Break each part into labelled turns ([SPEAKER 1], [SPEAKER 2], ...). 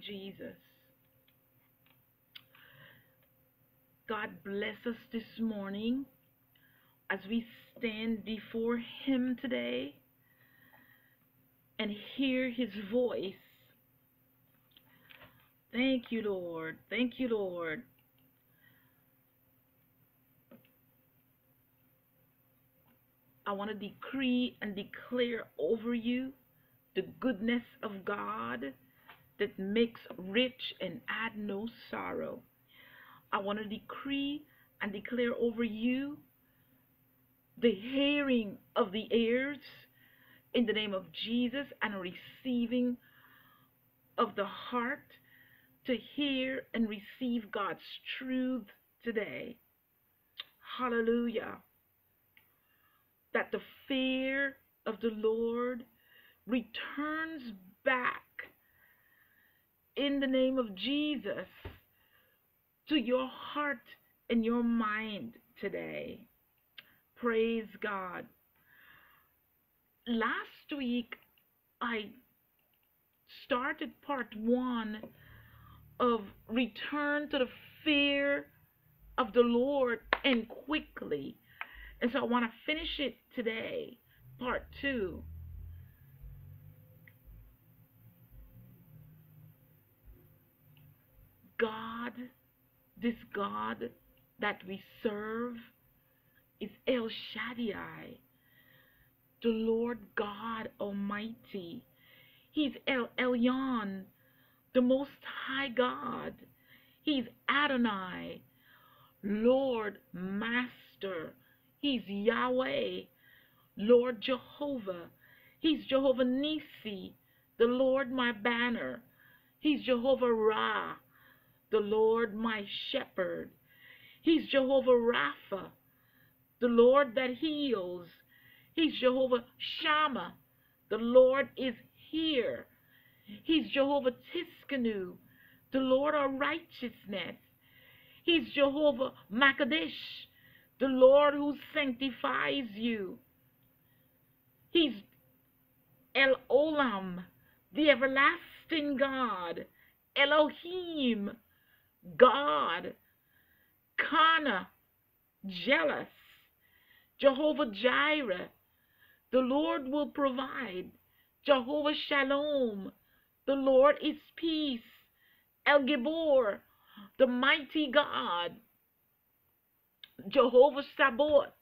[SPEAKER 1] Jesus. God bless us this morning as we stand before Him today and hear His voice. Thank you, Lord. Thank you, Lord. I want to decree and declare over you the goodness of God that makes rich and add no sorrow. I want to decree and declare over you the hearing of the ears in the name of Jesus and receiving of the heart to hear and receive God's truth today. Hallelujah. That the fear of the Lord returns back in the name of Jesus to your heart and your mind today. Praise God. Last week, I started part one of return to the fear of the Lord and quickly. And so I want to finish it today, part two. God, this God that we serve, is El Shaddai, the Lord God Almighty. He's El Elyon, the Most High God. He's Adonai, Lord, Master. He's Yahweh, Lord Jehovah. He's Jehovah Nisi, the Lord my banner. He's Jehovah Ra, the Lord my shepherd. He's Jehovah Rapha, the Lord that heals. He's Jehovah Shammah, the Lord is here. He's Jehovah Tsidkenu, the Lord our righteousness. He's Jehovah Makadesh, the Lord who sanctifies you. He's El Olam, the everlasting God, Elohim, God, Kana, jealous, Jehovah Jireh, the Lord will provide, Jehovah Shalom, the Lord is peace, El Gibor, the mighty God, Jehovah Sabaoth,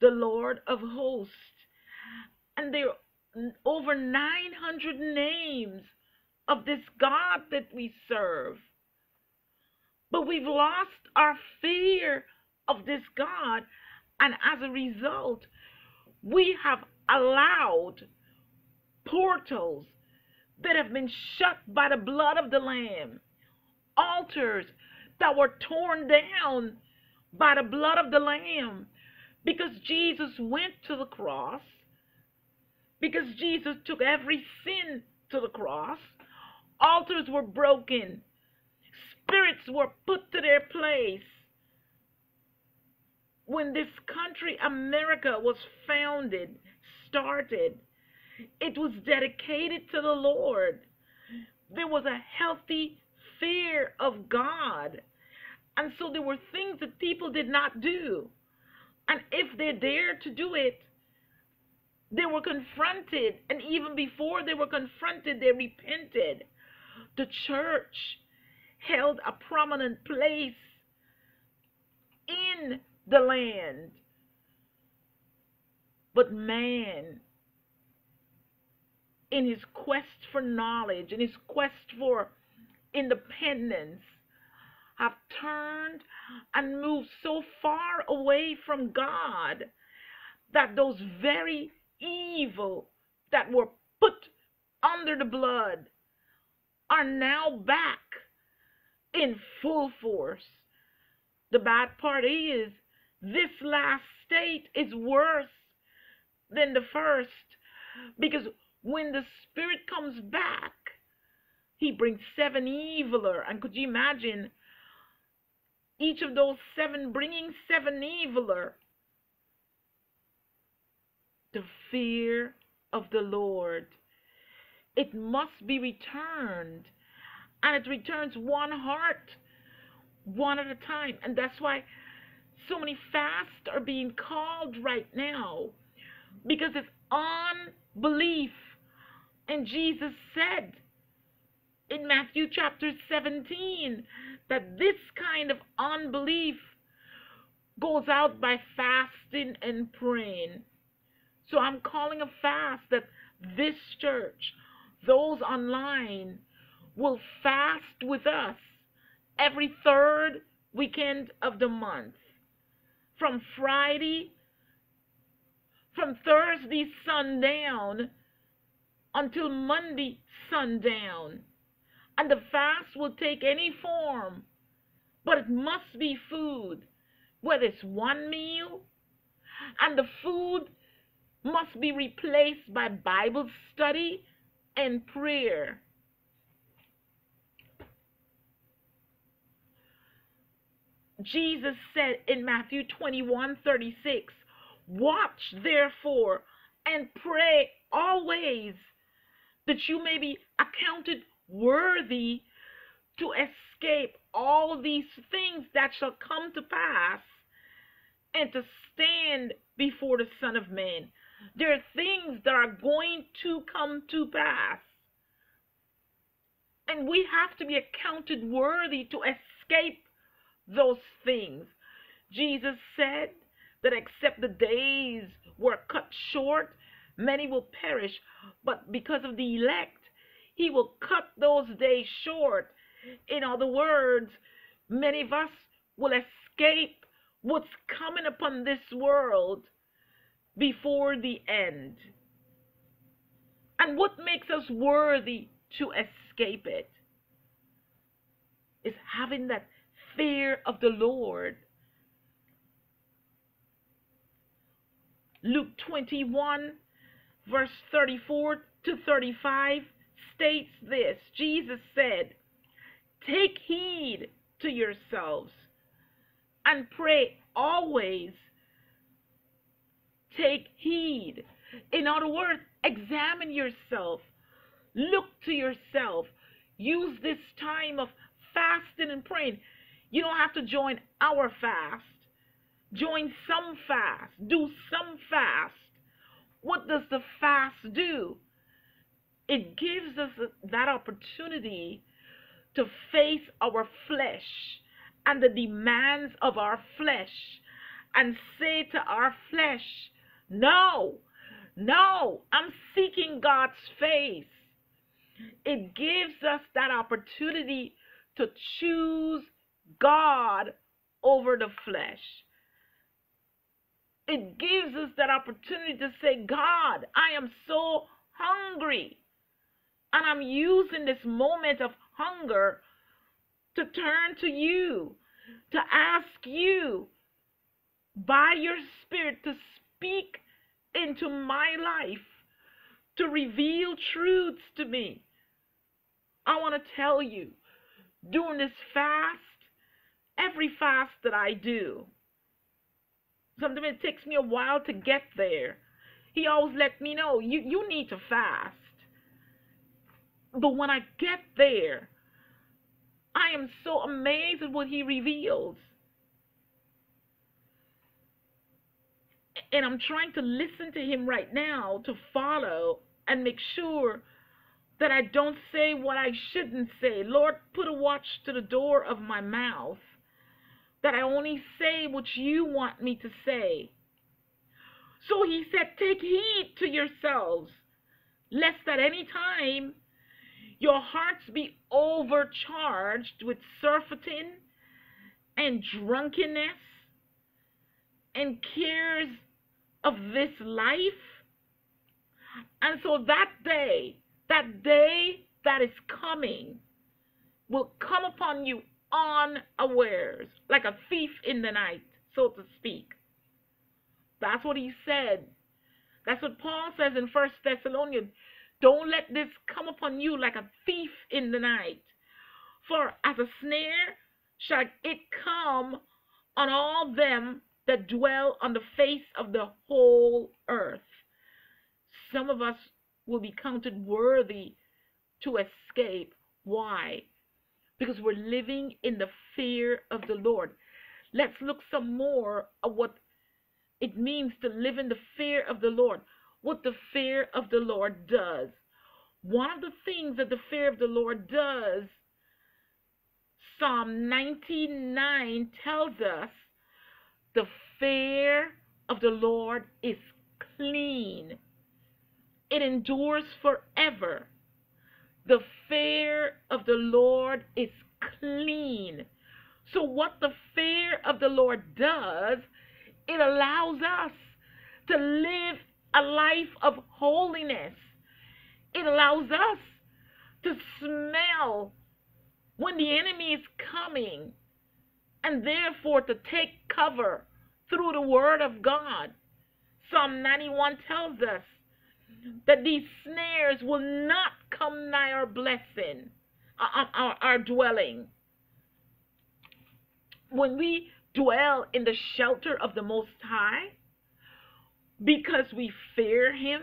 [SPEAKER 1] the Lord of hosts. And there are over 900 names of this God that we serve. But we've lost our fear of this God, and as a result, we have allowed portals that have been shut by the blood of the Lamb, altars that were torn down by the blood of the Lamb, because Jesus went to the cross, because Jesus took every sin to the cross, altars were broken, spirits were put to their place. When this country, America, was founded, started, it was dedicated to the Lord. There was a healthy fear of God. And so there were things that people did not do. And if they dared to do it, they were confronted. And even before they were confronted, they repented. The church held a prominent place in the land. But man, in his quest for knowledge, in his quest for independence, have turned and moved so far away from God that those very evil that were put under the blood are now back in full force. The bad part is this last state is worse than the first because when the spirit comes back, he brings seven eviler. And could you imagine each of those seven bringing seven eviler? The fear of the Lord. It must be returned and it returns one heart, one at a time. And that's why so many fasts are being called right now because it's unbelief. And Jesus said in Matthew chapter 17 that this kind of unbelief goes out by fasting and praying. So I'm calling a fast that this church, those online, will fast with us every third weekend of the month. From Friday, from Thursday sundown until Monday sundown. And the fast will take any form, but it must be food, whether it's one meal, and the food must be replaced by Bible study and prayer. Jesus said in Matthew 21 36, Watch therefore and pray always that you may be accounted worthy to escape all these things that shall come to pass and to stand before the Son of Man. There are things that are going to come to pass. And we have to be accounted worthy to escape those things. Jesus said that except the days were cut short, many will perish. But because of the elect, he will cut those days short. In other words, many of us will escape what's coming upon this world before the end. And what makes us worthy to escape it is having that fear of the Lord. Luke 21, verse 34 to 35 states this Jesus said, Take heed to yourselves and pray always. Take heed. In other words, examine yourself, look to yourself. Use this time of fasting and praying. You don't have to join our fast. Join some fast. Do some fast. What does the fast do? it gives us that opportunity to face our flesh and the demands of our flesh and say to our flesh, No, no, I'm seeking God's face. It gives us that opportunity to choose God over the flesh. It gives us that opportunity to say, God, I am so hungry. And I'm using this moment of hunger to turn to you, to ask you by your Spirit to speak into my life, to reveal truths to me. I want to tell you, during this fast, every fast that I do, sometimes it takes me a while to get there. He always let me know you, you need to fast. But when I get there, I am so amazed at what he reveals. And I'm trying to listen to him right now to follow and make sure that I don't say what I shouldn't say. Lord, put a watch to the door of my mouth, that I only say what you want me to say. So he said, Take heed to yourselves, lest at any time your hearts be overcharged with surfeiting and drunkenness and cares of this life. And so that day, that day that is coming, will come upon you unawares, like a thief in the night, so to speak. That's what he said. That's what Paul says in First Thessalonians. Don't let this come upon you like a thief in the night. For as a snare shall it come on all them that dwell on the face of the whole earth. Some of us will be counted worthy to escape. Why? Because we're living in the fear of the Lord. Let's look some more of what it means to live in the fear of the Lord, what the fear of the Lord does. One of the things that the fear of the Lord does, Psalm 99 tells us the fear of the Lord is clean, it endures forever. The fear of the Lord is clean. So, what the fear of the Lord does, it allows us to live a life of holiness. It allows us to smell when the enemy is coming and therefore to take cover through the word of God. Psalm 91 tells us that these snares will not come nigh our blessing, our, our, our dwelling. When we dwell in the shelter of the Most High, because we fear Him,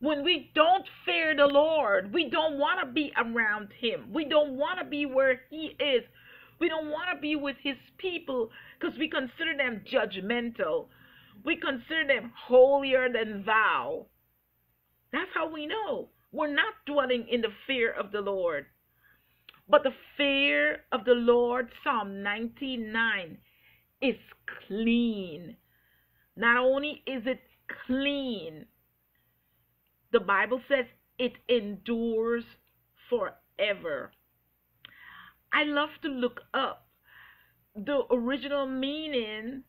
[SPEAKER 1] when we don't fear the Lord, we don't want to be around Him. We don't want to be where He is. We don't want to be with His people because we consider them judgmental. We consider them holier than thou. That's how we know we're not dwelling in the fear of the Lord. But the fear of the Lord, Psalm 99, is clean. Not only is it clean, the Bible says it endures forever. I love to look up the original meaning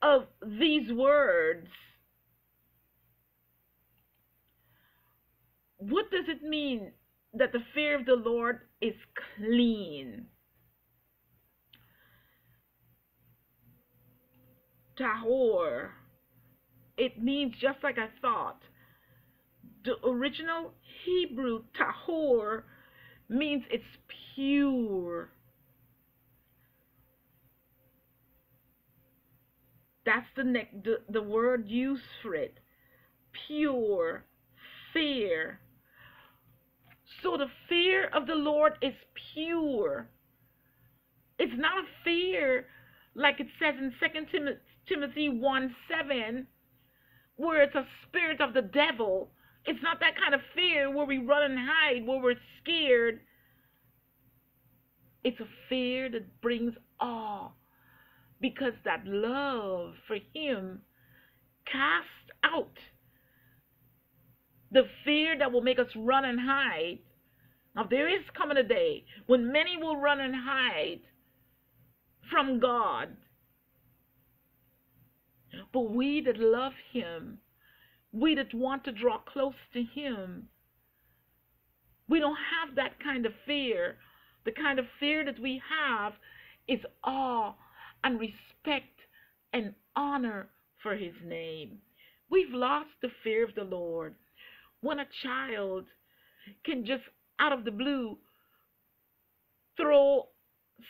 [SPEAKER 1] of these words what does it mean that the fear of the Lord is clean? Tahor. It means just like I thought. The original Hebrew tahor means it's pure. That's the, the, the word used for it. Pure, fear, so the fear of the Lord is pure. It's not a fear like it says in 2 Timothy 1 7, where it's a spirit of the devil. It's not that kind of fear where we run and hide, where we're scared. It's a fear that brings awe because that love for Him casts out the fear that will make us run and hide now, there is coming a day when many will run and hide from God. But we that love Him, we that want to draw close to Him, we don't have that kind of fear. The kind of fear that we have is awe and respect and honor for His name. We've lost the fear of the Lord. When a child can just out of the blue throw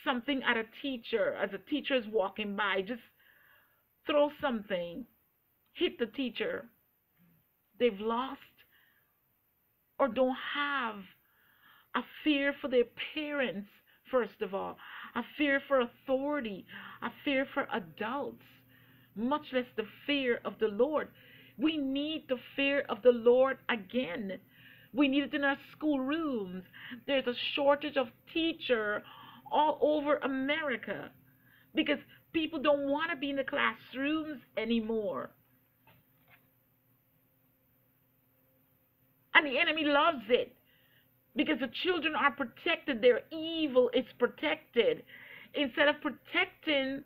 [SPEAKER 1] something at a teacher as a teacher is walking by. Just throw something, hit the teacher. They've lost or don't have a fear for their parents, first of all, a fear for authority, a fear for adults, much less the fear of the Lord. We need the fear of the Lord again. We need it in our schoolrooms. There's a shortage of teacher all over America because people don't want to be in the classrooms anymore. And the enemy loves it because the children are protected. Their evil is protected. Instead of protecting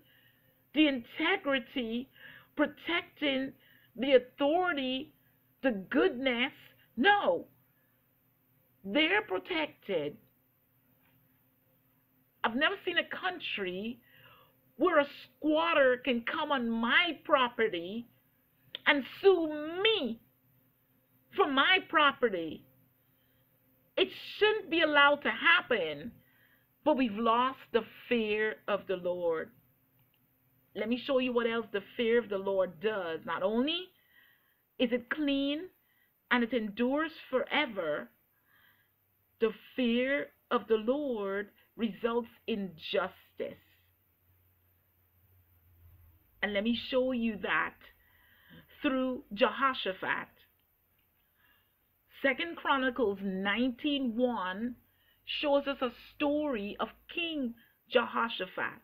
[SPEAKER 1] the integrity, protecting the authority, the goodness, no. They're protected. I've never seen a country where a squatter can come on my property and sue me for my property. It shouldn't be allowed to happen, but we've lost the fear of the Lord. Let me show you what else the fear of the Lord does. Not only is it clean and it endures forever, the fear of the Lord results in justice. And let me show you that through Jehoshaphat. Second Chronicles 19:1 shows us a story of King Jehoshaphat.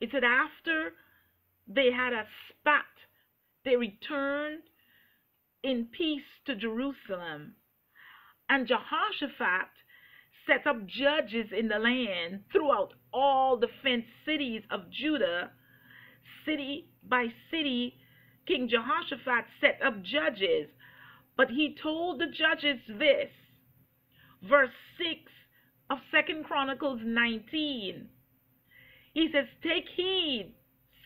[SPEAKER 1] It said after they had a spat, they returned in peace to Jerusalem. And Jehoshaphat set up judges in the land throughout all the fenced cities of Judah. City by city, King Jehoshaphat set up judges. But he told the judges this. Verse 6 of Second Chronicles 19. He says, Take heed,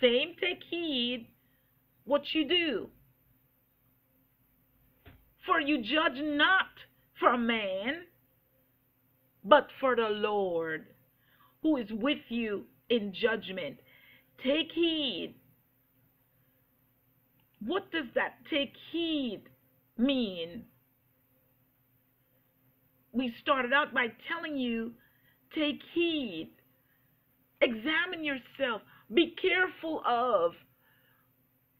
[SPEAKER 1] same take heed what you do. For you judge not for man, but for the Lord, who is with you in judgment. Take heed. What does that take heed mean? We started out by telling you take heed, examine yourself, be careful of,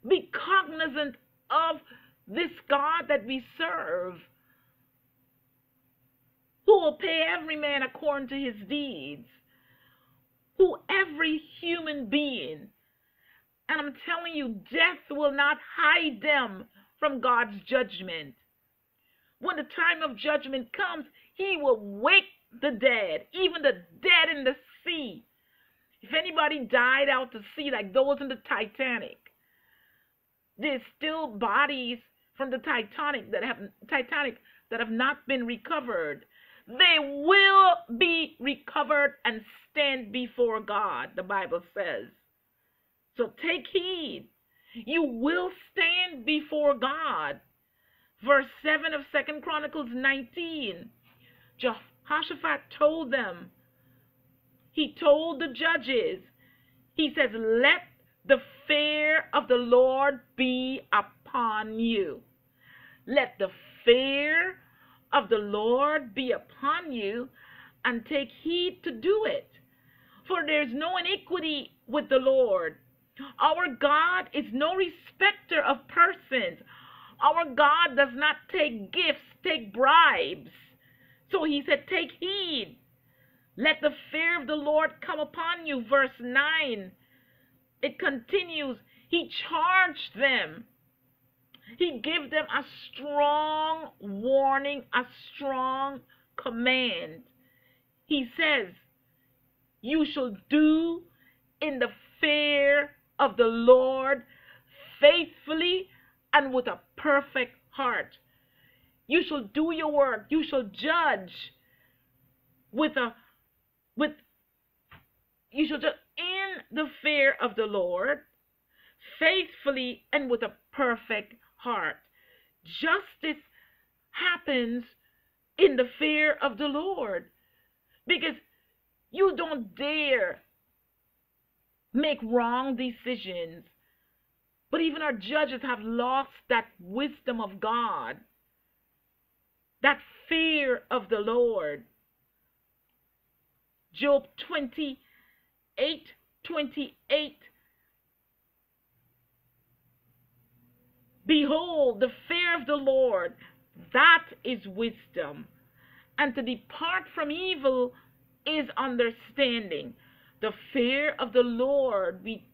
[SPEAKER 1] be cognizant of this God that we serve, who will pay every man according to his deeds, who every human being, and I'm telling you, death will not hide them from God's judgment. When the time of judgment comes, he will wake the dead, even the dead in the sea. If anybody died out to sea like those in the Titanic, there's still bodies from the Titanic that have Titanic that have not been recovered. They will be recovered and stand before God, the Bible says. So take heed. You will stand before God. Verse 7 of Second Chronicles 19. Jehoshaphat told them, he told the judges, he says, Let the fear of the Lord be upon you. Let the fear of the Lord be upon you, and take heed to do it. For there's no iniquity with the Lord. Our God is no respecter of persons. Our God does not take gifts, take bribes. So he said, Take heed. Let the fear of the Lord come upon you. Verse 9. It continues. He charged them he gives them a strong warning, a strong command. He says, You shall do in the fear of the Lord faithfully and with a perfect heart. You shall do your work. You shall judge with a with you shall judge in the fear of the Lord faithfully and with a perfect heart. Justice happens in the fear of the Lord because you don't dare make wrong decisions. But even our judges have lost that wisdom of God, that fear of the Lord. Job 28 28 Behold, the fear of the Lord, that is wisdom. And to depart from evil is understanding. The fear of the Lord, we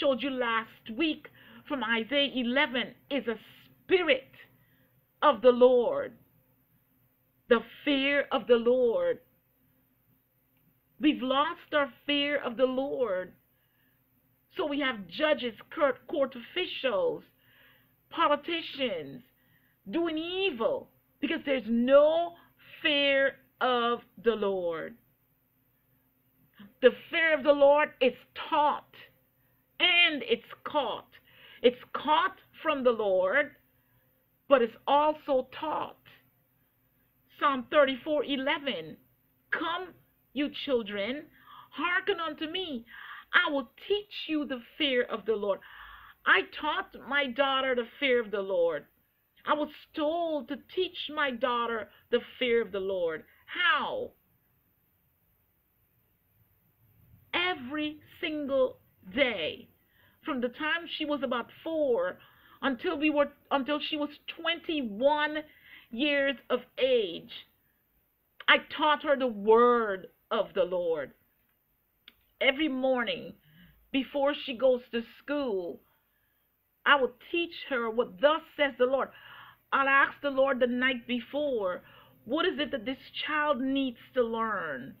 [SPEAKER 1] showed you last week from Isaiah 11, is a spirit of the Lord. The fear of the Lord. We've lost our fear of the Lord. So we have judges, court officials, politicians doing evil because there's no fear of the Lord. The fear of the Lord is taught and it's caught. It's caught from the Lord, but it's also taught. Psalm 34 11. Come, you children, hearken unto me. I will teach you the fear of the Lord. I taught my daughter the fear of the Lord. I was told to teach my daughter the fear of the Lord. how every single day from the time she was about 4 until we were until she was 21 years of age I taught her the word of the Lord every morning before she goes to school I will teach her what thus says the Lord I'll ask the Lord the night before what is it that this child needs to learn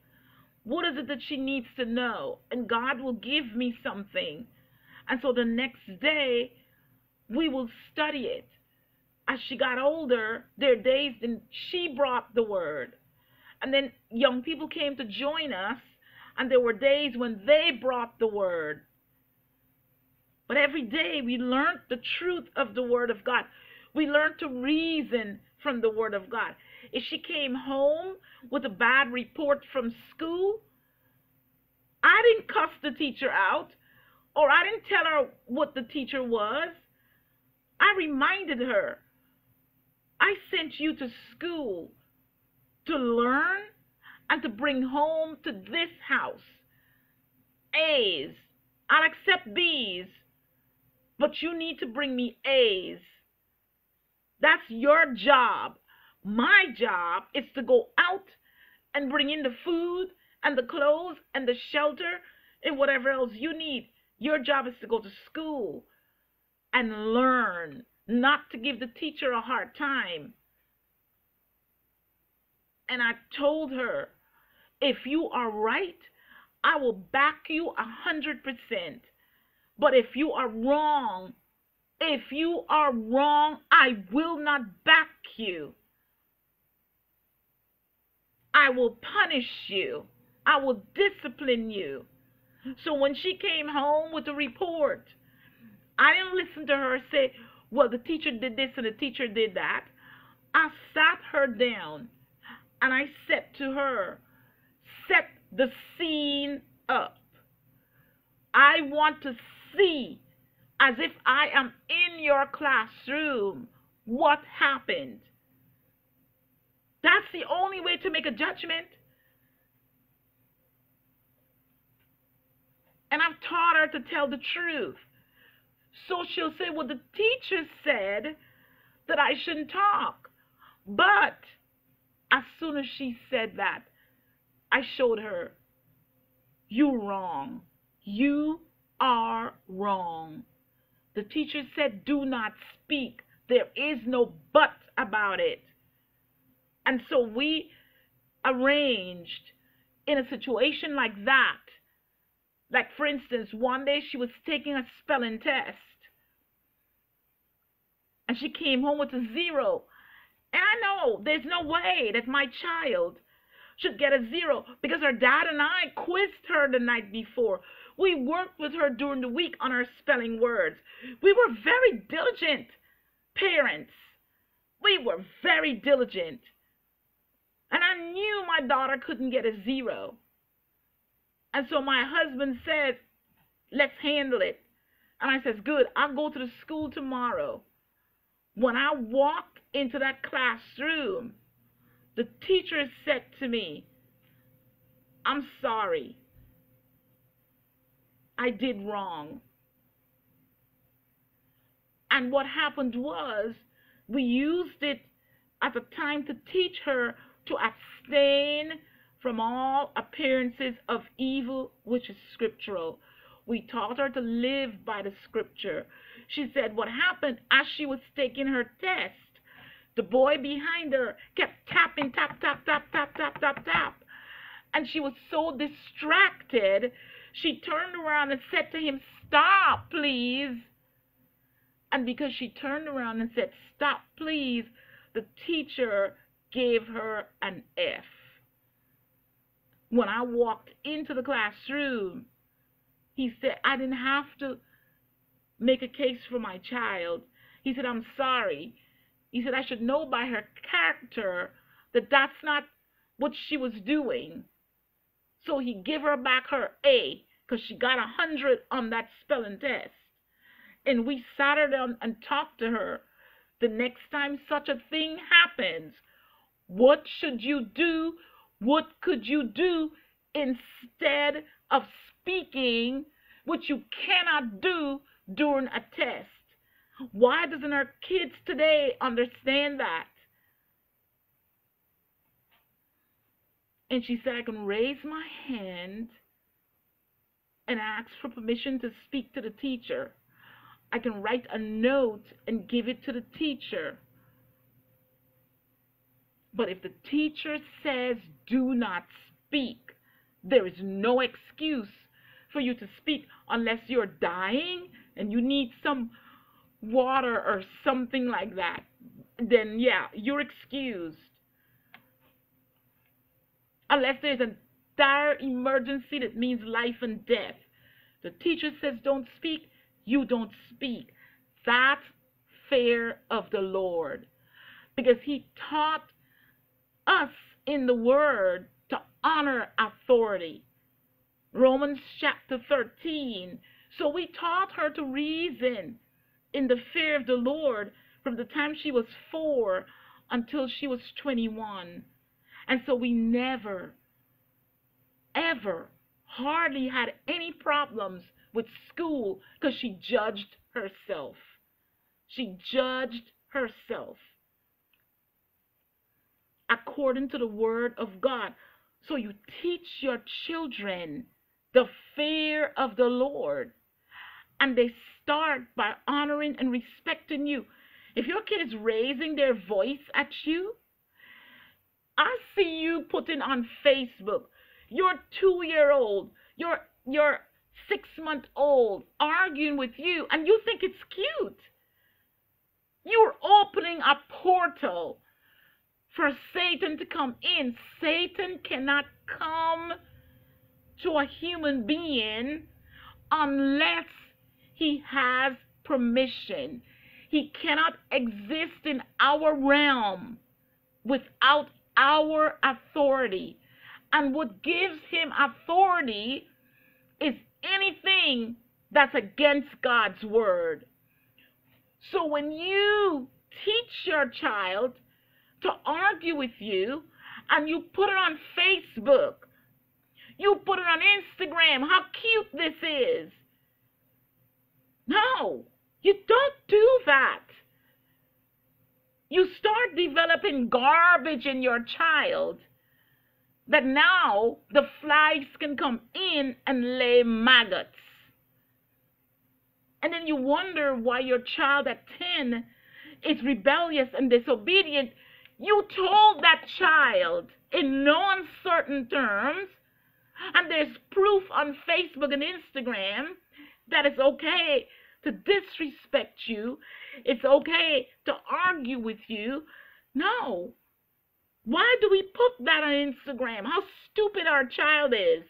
[SPEAKER 1] what is it that she needs to know? And God will give me something. And so the next day, we will study it. As she got older, there are days then she brought the word. And then young people came to join us, and there were days when they brought the word. But every day we learned the truth of the word of God. We learned to reason from the word of God. If she came home with a bad report from school, I didn't cuss the teacher out or I didn't tell her what the teacher was. I reminded her, I sent you to school to learn and to bring home to this house A's. I'll accept B's, but you need to bring me A's. That's your job. My job is to go out and bring in the food and the clothes and the shelter and whatever else you need. Your job is to go to school and learn, not to give the teacher a hard time. And I told her, if you are right, I will back you a hundred percent. But if you are wrong, if you are wrong, I will not back you. I will punish you. I will discipline you. So when she came home with the report, I didn't listen to her say, well, the teacher did this and the teacher did that. I sat her down and I said to her, set the scene up. I want to see as if I am in your classroom what happened. That's the only way to make a judgment. And I've taught her to tell the truth. So she'll say, Well, the teacher said that I shouldn't talk. But as soon as she said that, I showed her, You're wrong. You are wrong. The teacher said, Do not speak. There is no but about it. And so we arranged in a situation like that. Like, for instance, one day she was taking a spelling test and she came home with a zero. And I know there's no way that my child should get a zero because her dad and I quizzed her the night before. We worked with her during the week on her spelling words. We were very diligent parents. We were very diligent. And I knew my daughter couldn't get a zero. And so my husband said, let's handle it. And I says, good, I'll go to the school tomorrow. When I walked into that classroom, the teacher said to me, I'm sorry. I did wrong. And what happened was we used it as a time to teach her to abstain from all appearances of evil which is scriptural. We taught her to live by the scripture. She said what happened as she was taking her test. The boy behind her kept tapping, tap, tap, tap, tap, tap, tap, tap. And she was so distracted, she turned around and said to him, Stop, please. And because she turned around and said, Stop, please, the teacher gave her an F. When I walked into the classroom, he said, I didn't have to make a case for my child. He said, I'm sorry. He said, I should know by her character that that's not what she was doing. So he gave her back her A because she got a hundred on that spelling test. And we sat her down and talked to her. The next time such a thing happens, what should you do What could you do instead of speaking, which you cannot do during a test? Why doesn't our kids today understand that? And she said, I can raise my hand and ask for permission to speak to the teacher. I can write a note and give it to the teacher. But if the teacher says do not speak, there is no excuse for you to speak unless you're dying and you need some water or something like that. Then, yeah, you're excused. Unless there's a dire emergency that means life and death. The teacher says don't speak, you don't speak. That's fear of the Lord. Because he taught us in the word to honor authority. Romans chapter 13. So we taught her to reason in the fear of the Lord from the time she was four until she was 21. And so we never, ever, hardly had any problems with school because she judged herself. She judged herself according to the word of God. So you teach your children the fear of the Lord. And they start by honoring and respecting you. If your kid is raising their voice at you, I see you putting on Facebook your two year old, your your six month old arguing with you, and you think it's cute. You're opening a portal for Satan to come in. Satan cannot come to a human being unless he has permission. He cannot exist in our realm without our authority. And what gives him authority is anything that's against God's word. So when you teach your child to argue with you and you put it on Facebook, you put it on Instagram, how cute this is. No, you don't do that. You start developing garbage in your child that now the flies can come in and lay maggots. And then you wonder why your child at 10 is rebellious and disobedient. You told that child in no uncertain terms, and there's proof on Facebook and Instagram that it's okay to disrespect you, it's okay to argue with you. No, why do we put that on Instagram? How stupid our child is.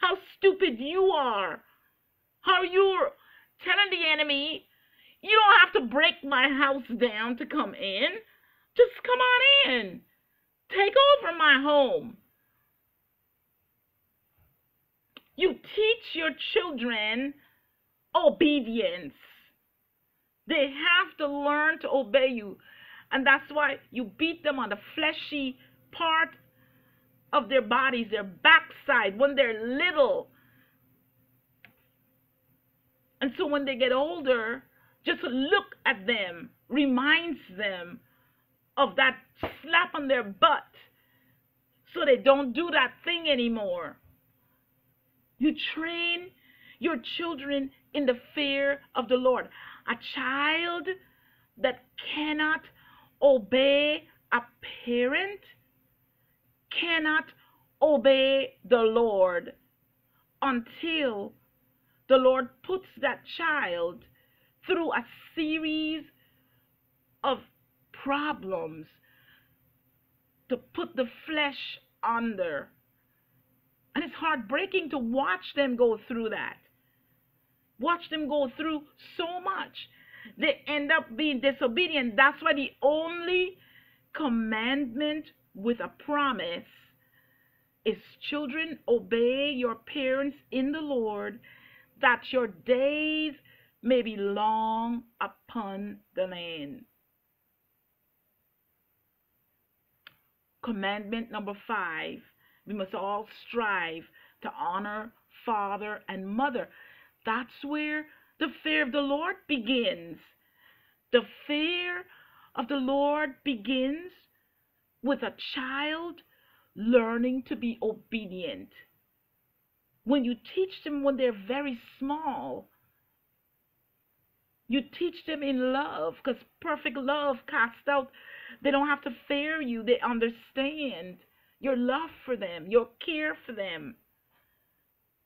[SPEAKER 1] How stupid you are. How you're telling the enemy, you don't have to break my house down to come in. Just come on in. Take over my home. You teach your children obedience. They have to learn to obey you. And that's why you beat them on the fleshy part of their bodies, their backside, when they're little. And so when they get older, just look at them reminds them of that slap on their butt so they don't do that thing anymore. You train your children in the fear of the Lord. A child that cannot obey a parent cannot obey the Lord until the Lord puts that child through a series of problems to put the flesh under. And it's heartbreaking to watch them go through that. Watch them go through so much they end up being disobedient. That's why the only commandment with a promise is children obey your parents in the Lord that your days may be long upon the land. Commandment number five We must all strive to honor father and mother. That's where the fear of the Lord begins. The fear of the Lord begins with a child learning to be obedient. When you teach them when they're very small, you teach them in love because perfect love casts out. They don't have to fear you, they understand your love for them, your care for them.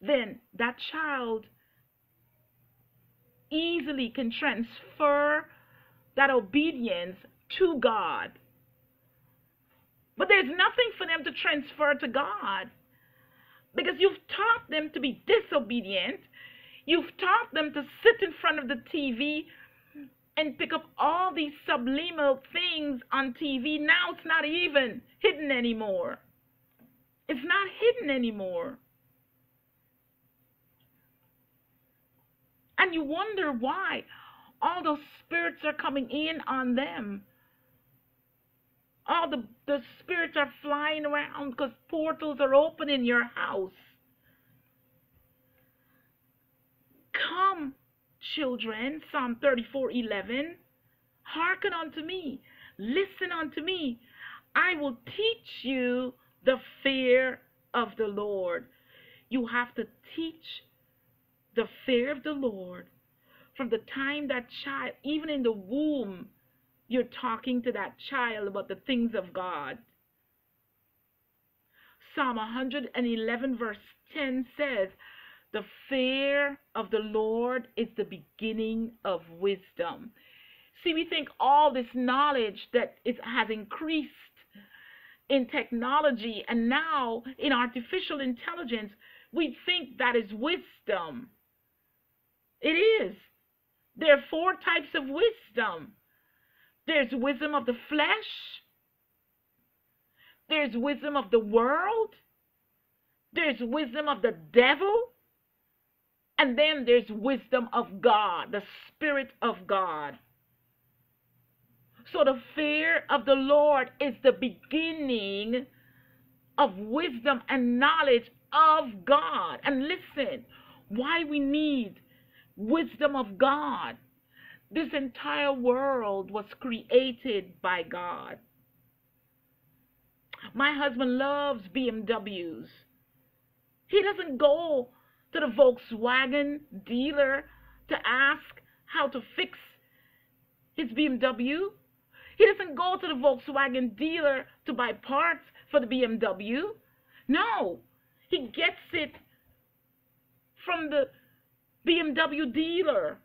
[SPEAKER 1] Then that child easily can transfer that obedience to God. But there's nothing for them to transfer to God because you've taught them to be disobedient. You've taught them to sit in front of the TV and pick up all these subliminal things on TV. Now it's not even hidden anymore. It's not hidden anymore. And you wonder why all those spirits are coming in on them. All the, the spirits are flying around because portals are open in your house. Come, children, Psalm 34 11. Hearken unto me, listen unto me. I will teach you the fear of the Lord. You have to teach the fear of the Lord from the time that child, even in the womb, you're talking to that child about the things of God. Psalm 111, verse 10 says, The fear of the Lord is the beginning of wisdom. See, we think all this knowledge that has increased in technology and now in artificial intelligence, we think that is wisdom. It is. There are four types of wisdom there's wisdom of the flesh, there's wisdom of the world, there's wisdom of the devil, and then there's wisdom of God, the Spirit of God. So the fear of the Lord is the beginning of wisdom and knowledge of God. And listen, why we need wisdom of God. This entire world was created by God. My husband loves BMWs. He doesn't go to the Volkswagen dealer to ask how to fix his BMW. He doesn't go to the Volkswagen dealer to buy parts for the BMW. No, he gets it from the BMW dealer.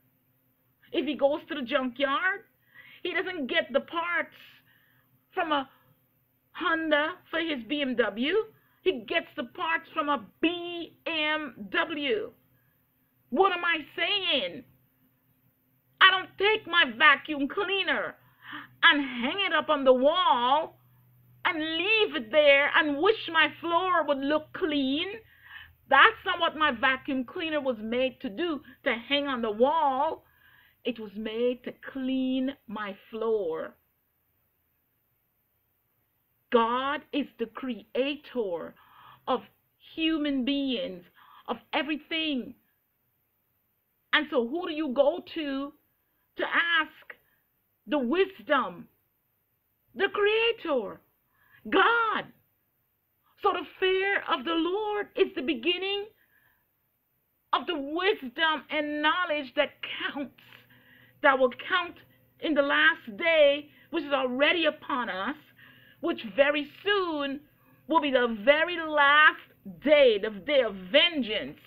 [SPEAKER 1] If he goes to the junkyard, he doesn't get the parts from a Honda for his BMW. He gets the parts from a BMW. What am I saying? I don't take my vacuum cleaner and hang it up on the wall and leave it there and wish my floor would look clean. That's not what my vacuum cleaner was made to do, to hang on the wall. It was made to clean my floor. God is the creator of human beings, of everything. And so, who do you go to to ask the wisdom? The creator, God. So the fear of the Lord is the beginning of the wisdom and knowledge that counts, that will count in the last day, which is already upon us, which very soon will be the very last day, the day of vengeance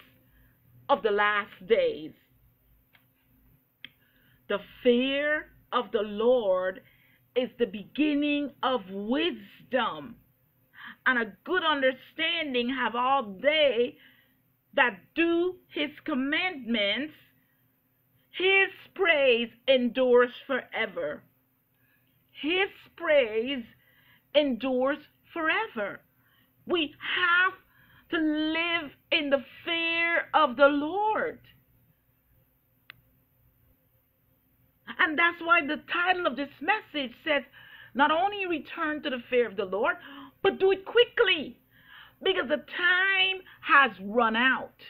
[SPEAKER 1] of the last days. The fear of the Lord is the beginning of wisdom and a good understanding have all they that do his commandments. His praise endures forever. His praise endures forever. We have to live in the fear of the Lord. And that's why the title of this message says, not only return to the fear of the Lord, but do it quickly. Because the time has run out.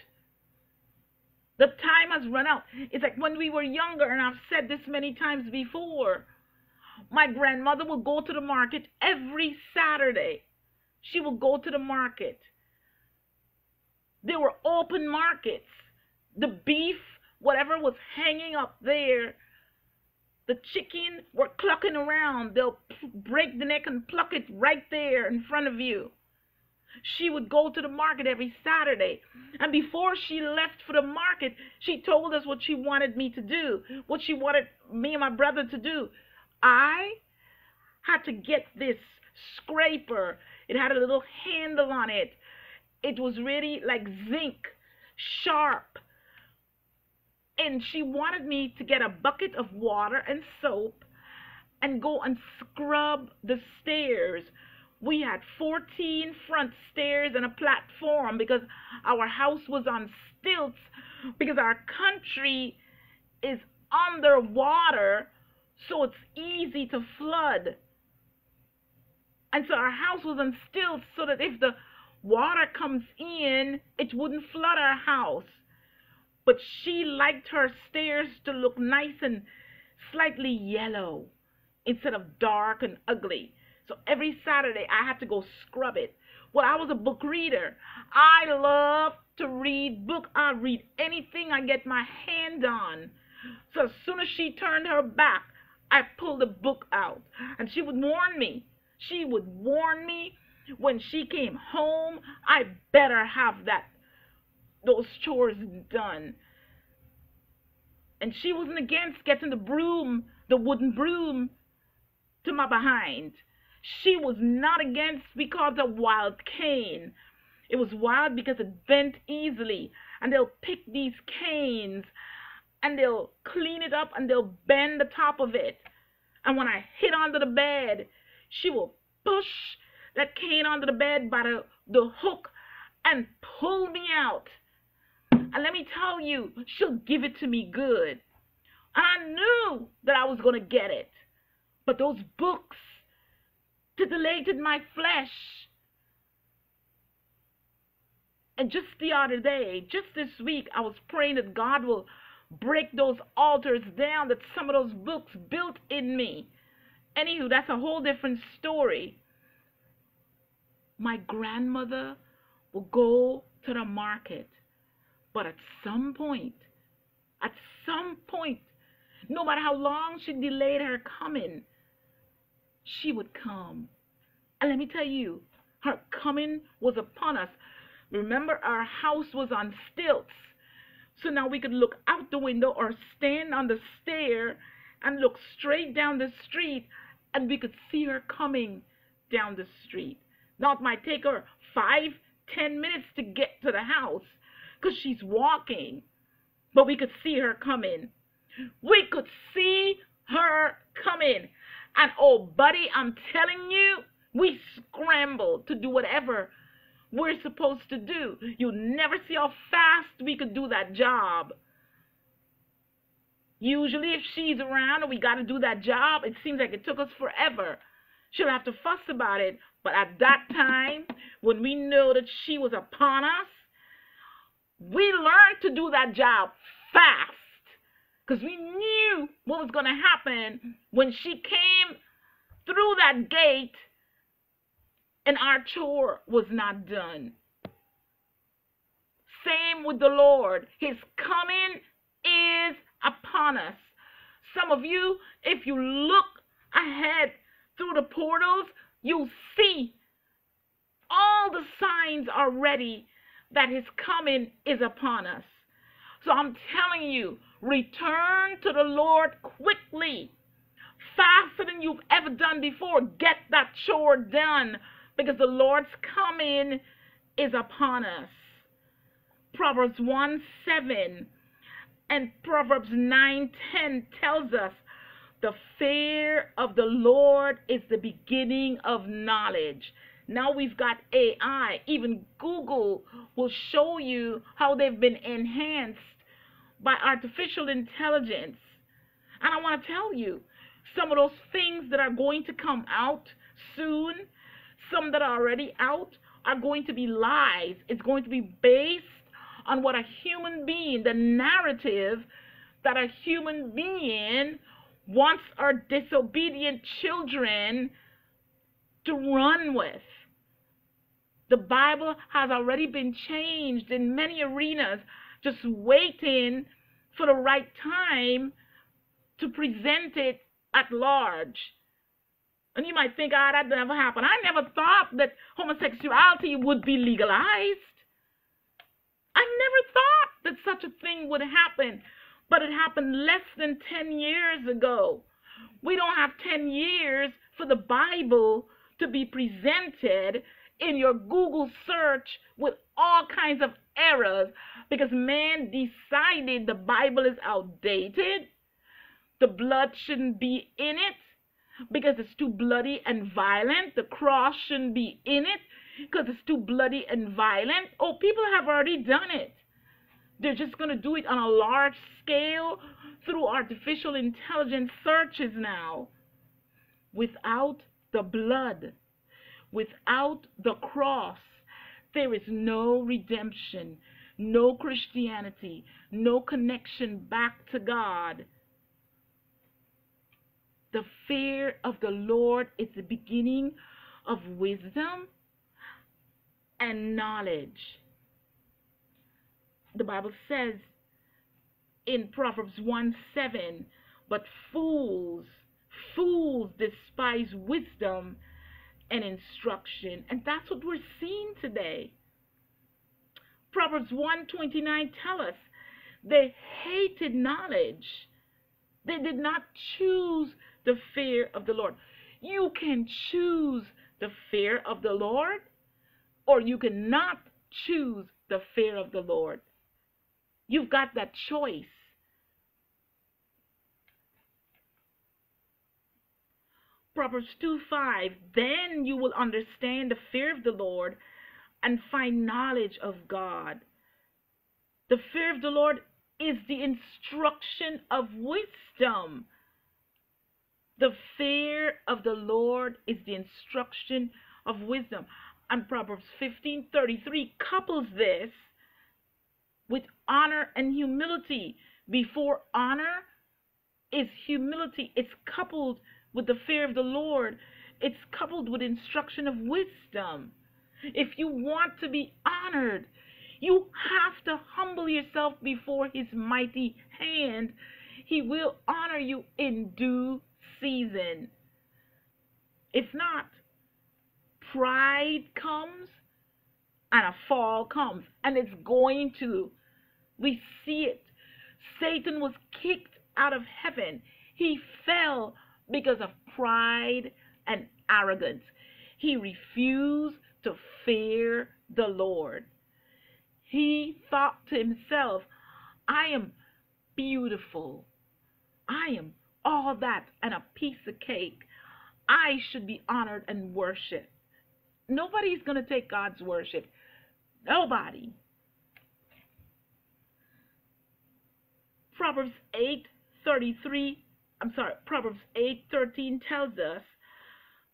[SPEAKER 1] The time has run out. It's like when we were younger, and I've said this many times before. My grandmother would go to the market every Saturday. She would go to the market. There were open markets. The beef, whatever was hanging up there, the chicken were clucking around. They'll break the neck and pluck it right there in front of you. She would go to the market every Saturday. And before she left for the market, she told us what she wanted me to do, what she wanted me and my brother to do. I had to get this scraper. It had a little handle on it. It was really like zinc, sharp. And she wanted me to get a bucket of water and soap and go and scrub the stairs. We had 14 front stairs and a platform because our house was on stilts because our country is underwater so it's easy to flood. And so our house was on stilts so that if the water comes in it wouldn't flood our house but she liked her stairs to look nice and slightly yellow instead of dark and ugly so every Saturday I had to go scrub it. Well, I was a book reader. I love to read book. I read anything I get my hand on. So as soon as she turned her back, I pulled the book out. And she would warn me. She would warn me when she came home, I better have that those chores done. And she wasn't against getting the broom, the wooden broom, to my behind she was not against because of wild cane. It was wild because it bent easily. And they'll pick these canes and they'll clean it up and they'll bend the top of it. And when I hit under the bed, she will push that cane under the bed by the, the hook and pull me out. And let me tell you, she'll give it to me good. And I knew that I was going to get it. But those books, titillated my flesh. And just the other day, just this week, I was praying that God will break those altars down that some of those books built in me. Anywho, that's a whole different story. My grandmother will go to the market, but at some point, at some point, no matter how long she delayed her coming, she would come. And let me tell you, her coming was upon us. Remember, our house was on stilts. So now we could look out the window or stand on the stair and look straight down the street and we could see her coming down the street. Now it might take her five, ten minutes to get to the house because she's walking, but we could see her coming. We could see her coming. And oh, buddy, I'm telling you, we scrambled to do whatever we're supposed to do. You'll never see how fast we could do that job. Usually, if she's around and we got to do that job, it seems like it took us forever. She'll have to fuss about it. But at that time, when we know that she was upon us, we learned to do that job fast because we knew what was going to happen when she came through that gate and our chore was not done. Same with the Lord. His coming is upon us. Some of you, if you look ahead through the portals, you'll see all the signs are ready that his coming is upon us. So I'm telling you, return to the Lord quickly, faster than you've ever done before. Get that chore done because the Lord's coming is upon us. Proverbs 1 7 and Proverbs 9 10 tells us the fear of the Lord is the beginning of knowledge. Now we've got AI. Even Google will show you how they've been enhanced by artificial intelligence. And I want to tell you some of those things that are going to come out soon, some that are already out, are going to be lies. It's going to be based on what a human being, the narrative that a human being wants our disobedient children to run with. The Bible has already been changed in many arenas, just waiting for the right time to present it at large. And you might think, ah, that never happened. I never thought that homosexuality would be legalized. I never thought that such a thing would happen, but it happened less than 10 years ago. We don't have 10 years for the Bible to be presented in your Google search with all kinds of errors because man decided the Bible is outdated. The blood shouldn't be in it because it's too bloody and violent. The cross shouldn't be in it because it's too bloody and violent. Oh, people have already done it. They're just going to do it on a large scale through artificial intelligence searches now without the blood, without the cross. There is no redemption, no Christianity, no connection back to God. The fear of the Lord is the beginning of wisdom and knowledge. The Bible says in Proverbs 1 7, but fools, fools despise wisdom and instruction. And that's what we're seeing today. Proverbs 129 tell us they hated knowledge. They did not choose the fear of the Lord. You can choose the fear of the Lord, or you cannot choose the fear of the Lord. You've got that choice. Proverbs 2 5 Then you will understand the fear of the Lord and find knowledge of God. The fear of the Lord is the instruction of wisdom. The fear of the Lord is the instruction of wisdom. And Proverbs 15:33 couples this with honor and humility. Before honor is humility. It's coupled with the fear of the Lord. It's coupled with instruction of wisdom. If you want to be honored, you have to humble yourself before his mighty hand. He will honor you in due season. If not, pride comes and a fall comes, and it's going to. We see it. Satan was kicked out of heaven. He fell because of pride and arrogance. He refused to fear the Lord. He thought to himself, I am beautiful. I am all that and a piece of cake. I should be honored and worshiped. Nobody's going to take God's worship. Nobody. Proverbs 8:33, I'm sorry, Proverbs 8:13 tells us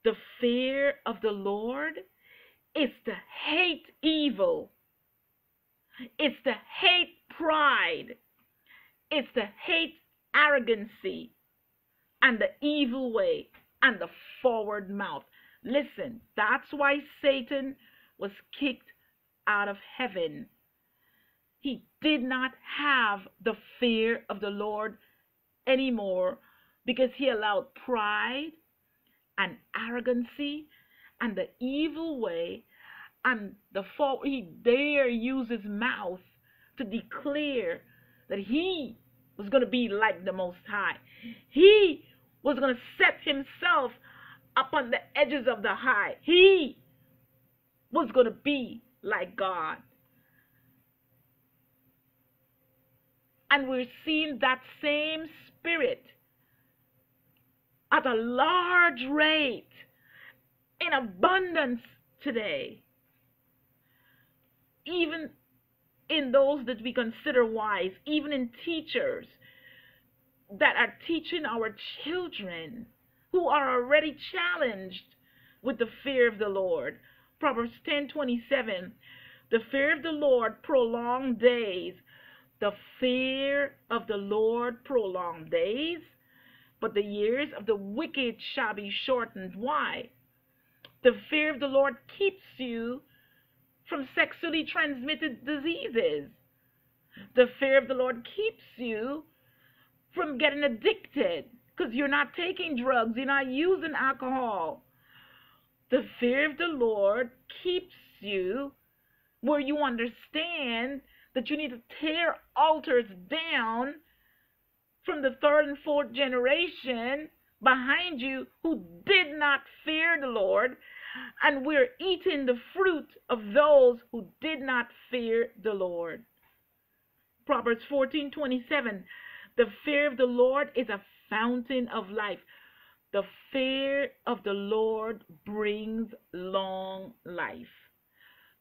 [SPEAKER 1] the fear of the Lord is to hate evil. It's to hate pride. It's to hate arrogancy and the evil way and the forward mouth. Listen, that's why Satan was kicked out of heaven. He did not have the fear of the Lord anymore because he allowed pride and arrogancy and the evil way and the fault he dare use his mouth to declare that he was going to be like the most high he was going to set himself upon the edges of the high. He was going to be like God. And we're seeing that same spirit at a large rate in abundance today. Even in those that we consider wise, even in teachers, that are teaching our children who are already challenged with the fear of the Lord. Proverbs 10:27. The fear of the Lord prolong days. The fear of the Lord prolong days, but the years of the wicked shall be shortened. Why? The fear of the Lord keeps you from sexually transmitted diseases. The fear of the Lord keeps you from getting addicted because you're not taking drugs, you're not using alcohol. The fear of the Lord keeps you where you understand that you need to tear altars down from the third and fourth generation behind you who did not fear the Lord, and we're eating the fruit of those who did not fear the Lord. Proverbs 14:27 The fear of the Lord is a fountain of life. The fear of the Lord brings long life.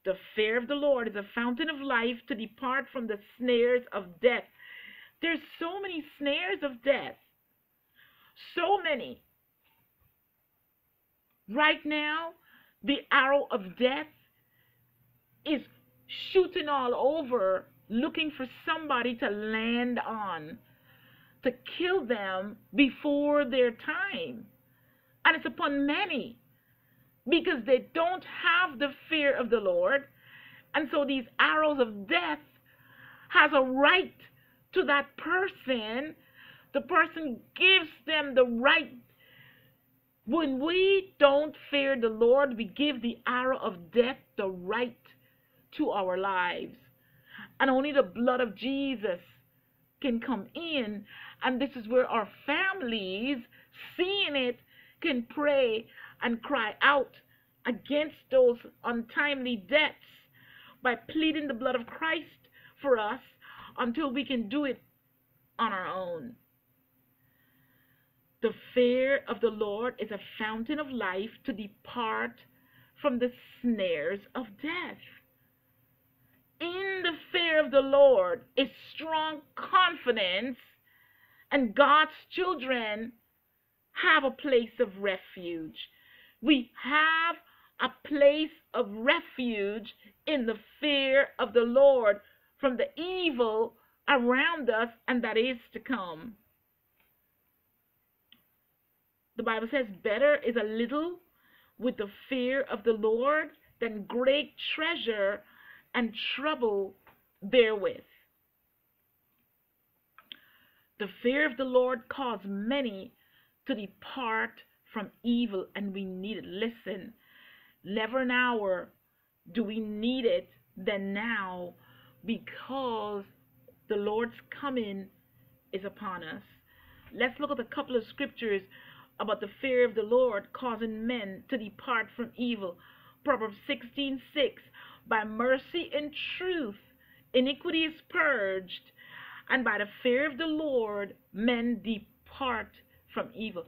[SPEAKER 1] The fear of the Lord is a fountain of life to depart from the snares of death. There's so many snares of death. So many. Right now, the arrow of death is shooting all over, looking for somebody to land on to kill them before their time. And it's upon many because they don't have the fear of the Lord. And so these arrows of death has a right to that person. The person gives them the right. When we don't fear the Lord, we give the arrow of death the right to our lives. And only the blood of Jesus can come in and this is where our families, seeing it, can pray and cry out against those untimely deaths by pleading the blood of Christ for us until we can do it on our own. The fear of the Lord is a fountain of life to depart from the snares of death. In the fear of the Lord is strong confidence and God's children have a place of refuge. We have a place of refuge in the fear of the Lord from the evil around us and that is to come. The Bible says, Better is a little with the fear of the Lord than great treasure and trouble therewith. The fear of the Lord caused many to depart from evil, and we need it. Listen, never an hour do we need it than now because the Lord's coming is upon us. Let's look at a couple of scriptures about the fear of the Lord causing men to depart from evil. Proverbs 16:6 By mercy and truth iniquity is purged and by the fear of the Lord, men depart from evil.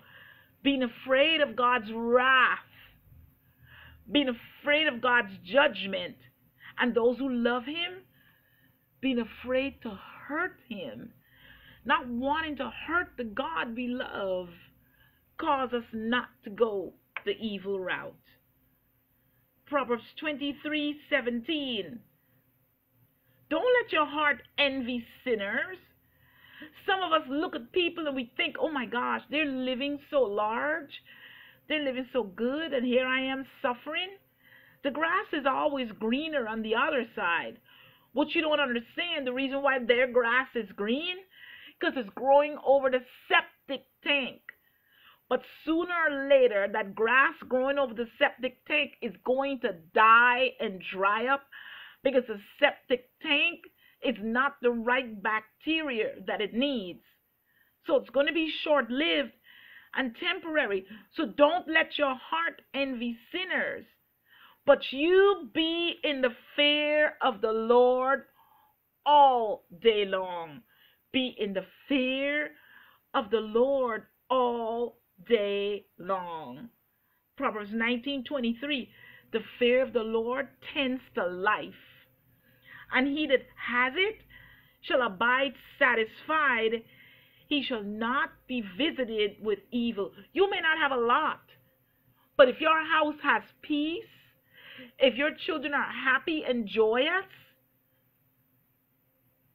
[SPEAKER 1] Being afraid of God's wrath, being afraid of God's judgment, and those who love Him, being afraid to hurt Him, not wanting to hurt the God we love, cause us not to go the evil route. Proverbs 23 17. Don't let your heart envy sinners. Some of us look at people and we think, oh my gosh, they're living so large, they're living so good, and here I am suffering. The grass is always greener on the other side. What you don't understand, the reason why their grass is green, because it's growing over the septic tank. But sooner or later, that grass growing over the septic tank is going to die and dry up because the septic tank is not the right bacteria that it needs. So it's going to be short lived and temporary. So don't let your heart envy sinners, but you be in the fear of the Lord all day long. Be in the fear of the Lord all day long. Proverbs 19:23 The fear of the Lord tends to life and he that has it shall abide satisfied. He shall not be visited with evil. You may not have a lot, but if your house has peace, if your children are happy and joyous,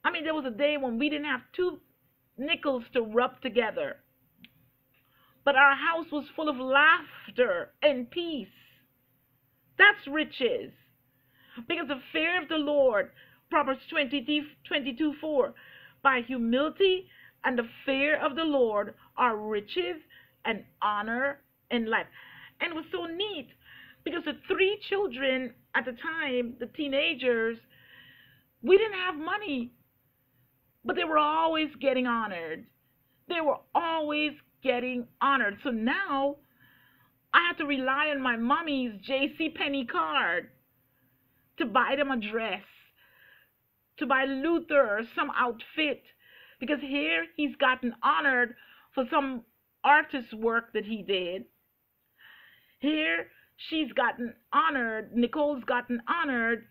[SPEAKER 1] I mean, there was a day when we didn't have two nickels to rub together, but our house was full of laughter and peace. That's riches. Because the fear of the Lord, Proverbs 20, 22 4, by humility and the fear of the Lord are riches and honor and life. And it was so neat because the three children at the time, the teenagers, we didn't have money, but they were always getting honored. They were always getting honored. So now I had to rely on my mommy's J.C. Penney card to buy them a dress, to buy Luther some outfit, because here he's gotten honored for some artist work that he did. Here she's gotten honored, Nicole's gotten honored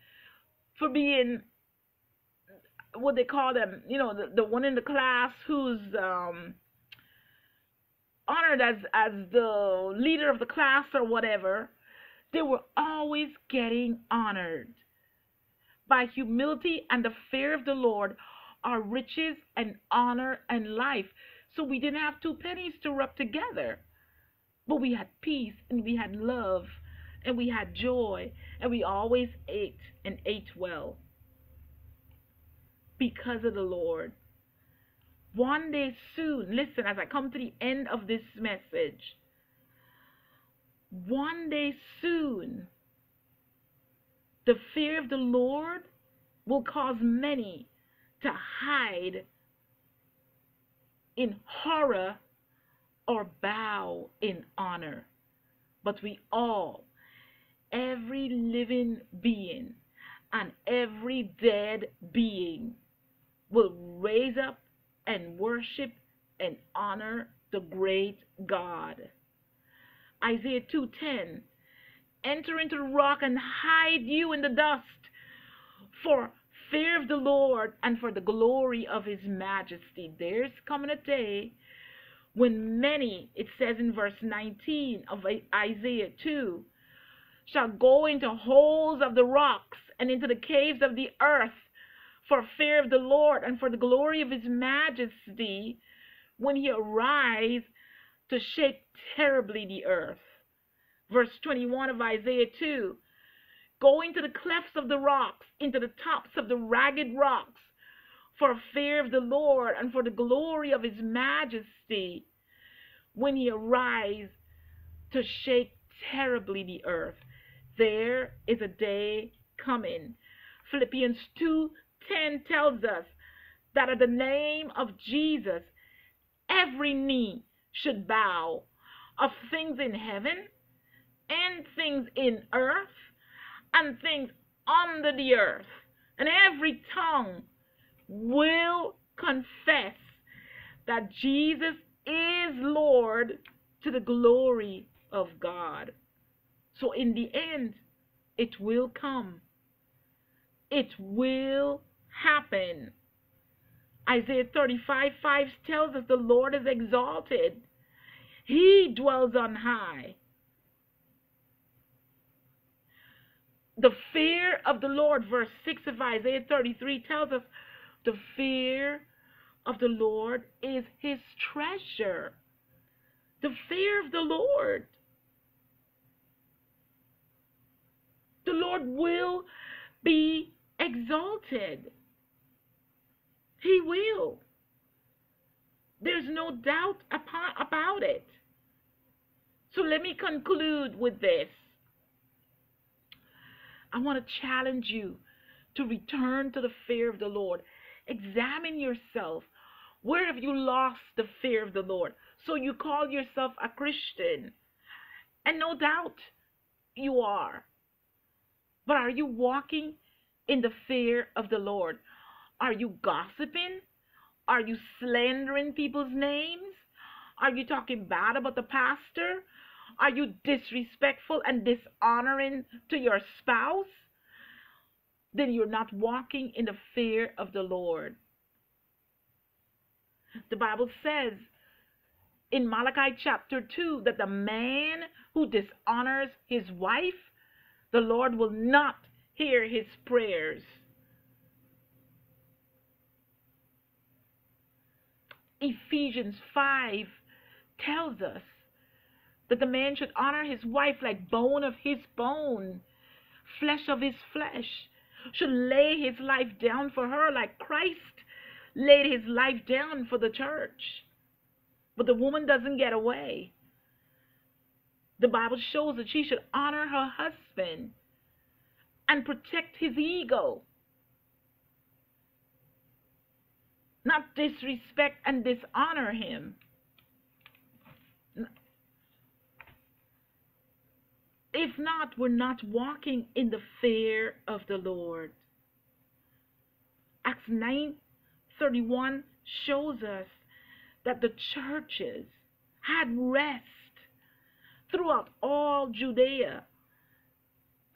[SPEAKER 1] for being what they call them, you know, the, the one in the class who's um, honored as as the leader of the class or whatever. They were always getting honored. By humility and the fear of the Lord are riches and honor and life. So we didn't have two pennies to rub together. But we had peace and we had love and we had joy and we always ate and ate well because of the Lord. One day soon, listen, as I come to the end of this message, one day soon, the fear of the Lord will cause many to hide in horror or bow in honor. But we all, every living being and every dead being, will raise up and worship and honor the great God. Isaiah 2:10 Enter into the rock and hide you in the dust for fear of the Lord and for the glory of his majesty. There's coming a day when many, it says in verse 19 of Isaiah 2, shall go into holes of the rocks and into the caves of the earth for fear of the Lord and for the glory of his majesty when he arise to shake terribly the earth. Verse 21 of Isaiah 2 Go into the clefts of the rocks, into the tops of the ragged rocks, for fear of the Lord and for the glory of his majesty, when he arise to shake terribly the earth. There is a day coming. Philippians 2:10 tells us that at the name of Jesus, every knee should bow of things in heaven and things in earth and things under the earth, and every tongue will confess that Jesus is Lord to the glory of God. So, in the end, it will come. It will happen. Isaiah 35 5 tells us the Lord is exalted, He dwells on high. the fear of the Lord, verse 6 of Isaiah 33 tells us the fear of the Lord is his treasure. The fear of the Lord. The Lord will be exalted. He will. There's no doubt about it. So let me conclude with this. I want to challenge you to return to the fear of the Lord. Examine yourself. Where have you lost the fear of the Lord? So you call yourself a Christian. And no doubt you are. But are you walking in the fear of the Lord? Are you gossiping? Are you slandering people's names? Are you talking bad about the pastor? Are you disrespectful and dishonoring to your spouse? Then you're not walking in the fear of the Lord. The Bible says in Malachi chapter 2 that the man who dishonors his wife the Lord will not hear his prayers. Ephesians 5 tells us that the man should honor his wife like bone of his bone, flesh of his flesh, should lay his life down for her like Christ laid his life down for the church. But the woman doesn't get away. The Bible shows that she should honor her husband and protect his ego. Not disrespect and dishonor him. If not, we're not walking in the fear of the Lord. Acts 9:31 shows us that the churches had rest throughout all Judea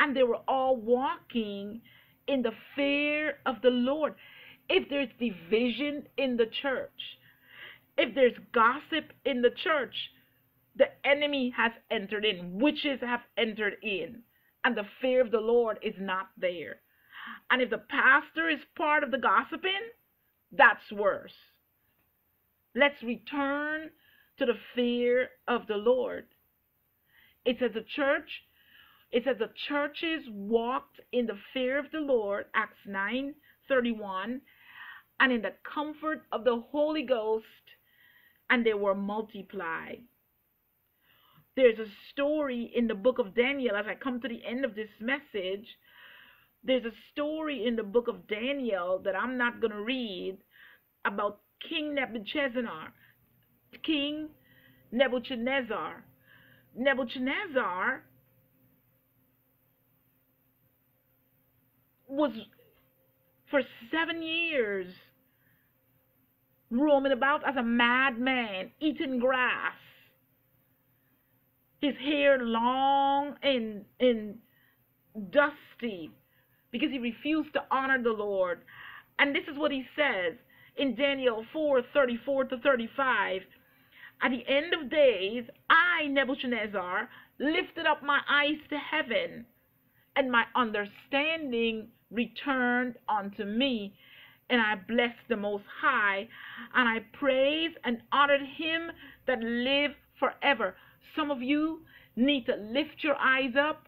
[SPEAKER 1] and they were all walking in the fear of the Lord. If there's division in the church, if there's gossip in the church, the enemy has entered in, witches have entered in, and the fear of the Lord is not there. And if the pastor is part of the gossiping, that's worse. Let's return to the fear of the Lord. It says the church, it says the churches walked in the fear of the Lord, Acts 9 31, and in the comfort of the Holy Ghost, and they were multiplied. There's a story in the book of Daniel, as I come to the end of this message. There's a story in the book of Daniel that I'm not going to read about King Nebuchadnezzar. King Nebuchadnezzar. Nebuchadnezzar was for seven years roaming about as a madman, eating grass his hair long and and dusty because he refused to honor the Lord. And this is what he says in Daniel 4 34 to 35. At the end of days, I, Nebuchadnezzar, lifted up my eyes to heaven, and my understanding returned unto me. And I blessed the Most High, and I praised and honored him that live forever. Some of you need to lift your eyes up,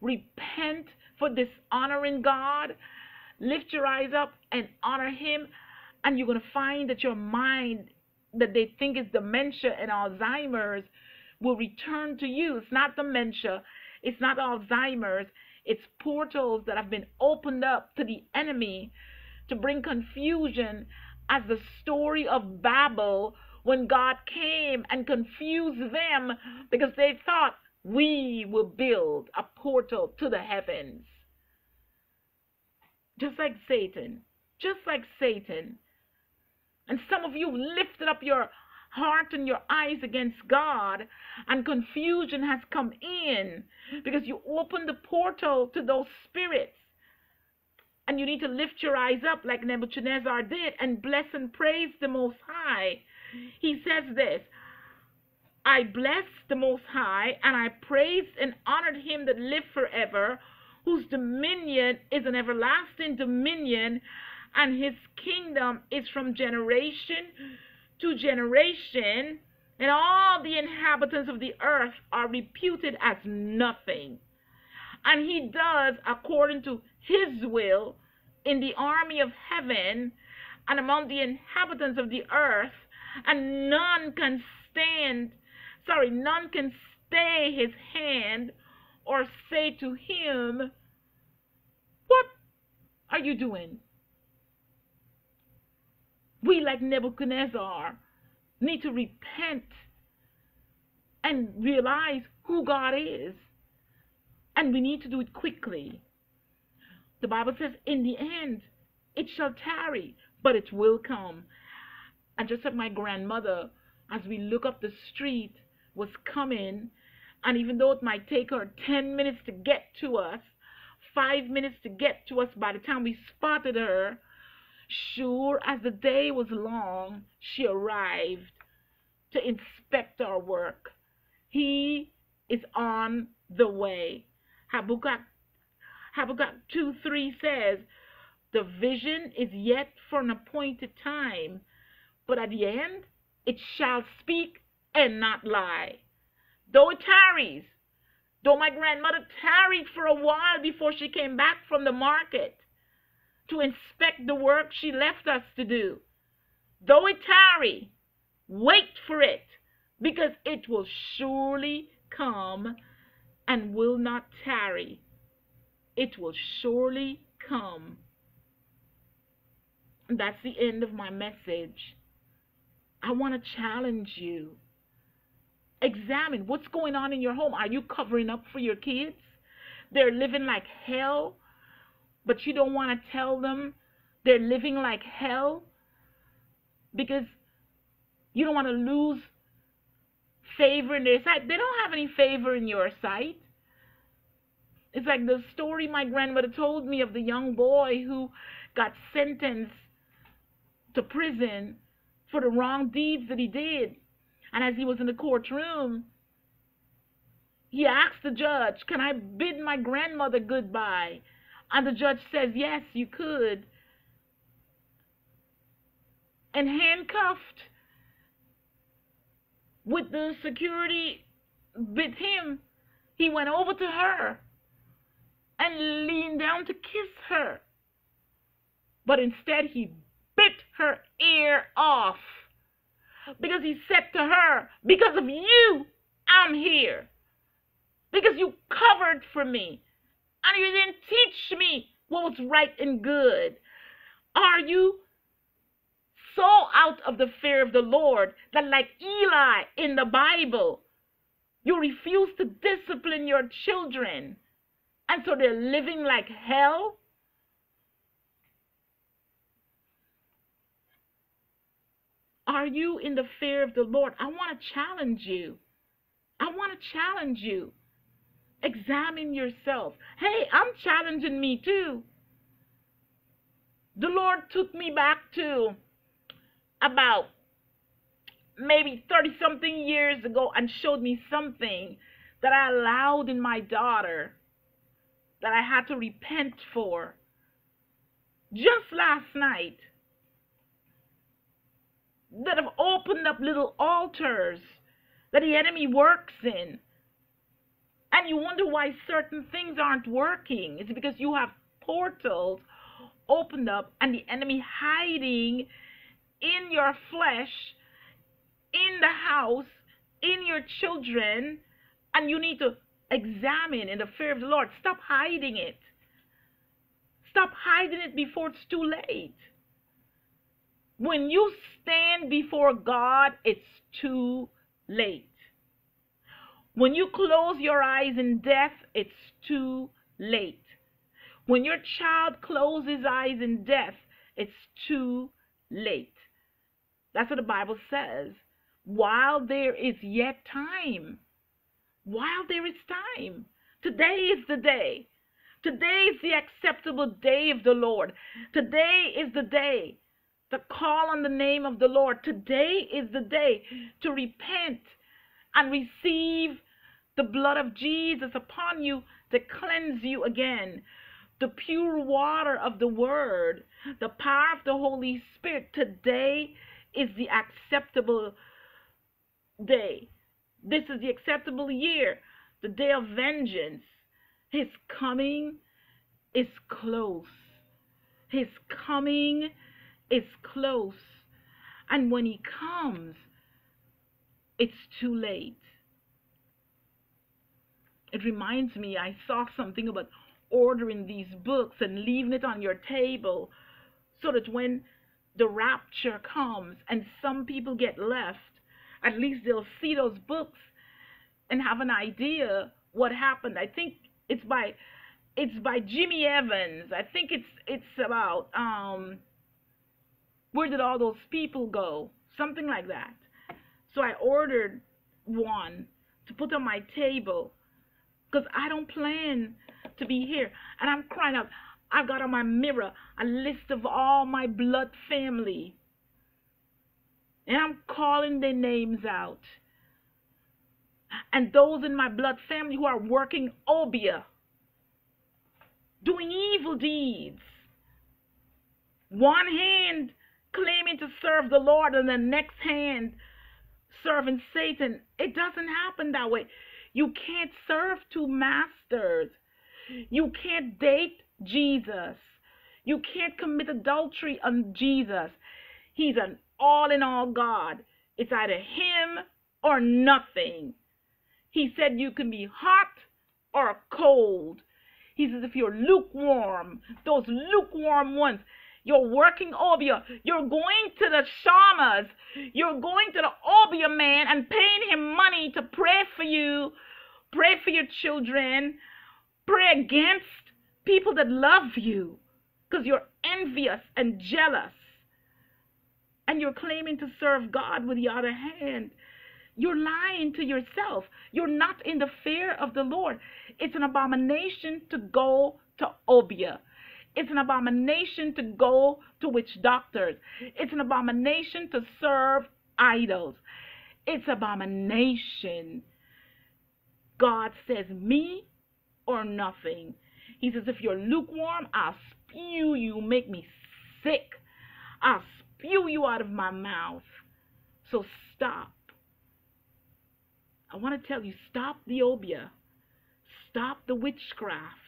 [SPEAKER 1] repent for dishonoring God, lift your eyes up and honor Him, and you're going to find that your mind that they think is dementia and Alzheimer's will return to you. It's not dementia, it's not Alzheimer's, it's portals that have been opened up to the enemy to bring confusion as the story of Babel when God came and confused them because they thought we will build a portal to the heavens. Just like Satan. Just like Satan. And some of you lifted up your heart and your eyes against God, and confusion has come in because you opened the portal to those spirits. And you need to lift your eyes up like Nebuchadnezzar did and bless and praise the Most High he says this I blessed the Most High, and I praised and honored him that lived forever, whose dominion is an everlasting dominion, and his kingdom is from generation to generation, and all the inhabitants of the earth are reputed as nothing. And he does according to his will in the army of heaven and among the inhabitants of the earth and none can stand, sorry, none can stay his hand or say to him, What are you doing? We, like Nebuchadnezzar, need to repent and realize who God is. And we need to do it quickly. The Bible says, In the end, it shall tarry, but it will come. And just like my grandmother, as we look up the street, was coming, and even though it might take her 10 minutes to get to us, five minutes to get to us by the time we spotted her, sure as the day was long, she arrived to inspect our work. He is on the way. Habakkuk Habakkuk 2 3 says, The vision is yet for an appointed time, but at the end it shall speak and not lie. Though it tarries, though my grandmother tarried for a while before she came back from the market to inspect the work she left us to do, though it tarry, wait for it, because it will surely come and will not tarry. It will surely come. That's the end of my message. I want to challenge you. Examine what's going on in your home. Are you covering up for your kids? They're living like hell, but you don't want to tell them they're living like hell because you don't want to lose favor in their sight. They don't have any favor in your sight. It's like the story my grandmother told me of the young boy who got sentenced to prison for the wrong deeds that he did. And as he was in the courtroom, he asked the judge, Can I bid my grandmother goodbye? And the judge says, Yes, you could. And handcuffed with the security with him, he went over to her and leaned down to kiss her. But instead, he bit her ear off because he said to her, Because of you, I'm here. Because you covered for me and you didn't teach me what was right and good. Are you so out of the fear of the Lord that, like Eli in the Bible, you refuse to discipline your children? And so they're living like hell? Are you in the fear of the Lord? I want to challenge you. I want to challenge you. Examine yourself. Hey, I'm challenging me too. The Lord took me back to about maybe 30 something years ago and showed me something that I allowed in my daughter that I had to repent for. Just last night, that have opened up little altars that the enemy works in. And you wonder why certain things aren't working. It's because you have portals opened up and the enemy hiding in your flesh, in the house, in your children, and you need to examine in the fear of the Lord. Stop hiding it. Stop hiding it before it's too late. When you stand before God, it's too late. When you close your eyes in death, it's too late. When your child closes eyes in death, it's too late. That's what the Bible says. While there is yet time, while there is time, today is the day. Today is the acceptable day of the Lord. Today is the day to call on the name of the Lord. Today is the day to repent and receive the blood of Jesus upon you to cleanse you again. The pure water of the Word, the power of the Holy Spirit. Today is the acceptable day. This is the acceptable year, the day of vengeance. His coming is close. His coming is close. And when he comes, it's too late. It reminds me, I saw something about ordering these books and leaving it on your table so that when the rapture comes and some people get left, at least they'll see those books and have an idea what happened. I think it's by it's by Jimmy Evans. I think it's it's about um where did all those people go? Something like that. So I ordered one to put on my table because I don't plan to be here. And I'm crying out. I've got on my mirror a list of all my blood family. And I'm calling their names out. And those in my blood family who are working Obeah. doing evil deeds. One hand claiming to serve the Lord and the next hand serving Satan. It doesn't happen that way. You can't serve two masters. You can't date Jesus. You can't commit adultery on Jesus. He's an all in all God. It's either Him or nothing. He said you can be hot or cold. He says if you're lukewarm, those lukewarm ones, you're working Obeah. You're going to the shamas. You're going to the Obeah man and paying him money to pray for you, pray for your children, pray against people that love you because you're envious and jealous. And you're claiming to serve God with the other hand. You're lying to yourself. You're not in the fear of the Lord. It's an abomination to go to Obeah. It's an abomination to go to witch doctors. It's an abomination to serve idols. It's abomination. God says, me or nothing. He says, if you're lukewarm, I'll spew you, make me sick. I'll spew you out of my mouth. So stop. I want to tell you, stop the Obeah. Stop the witchcraft.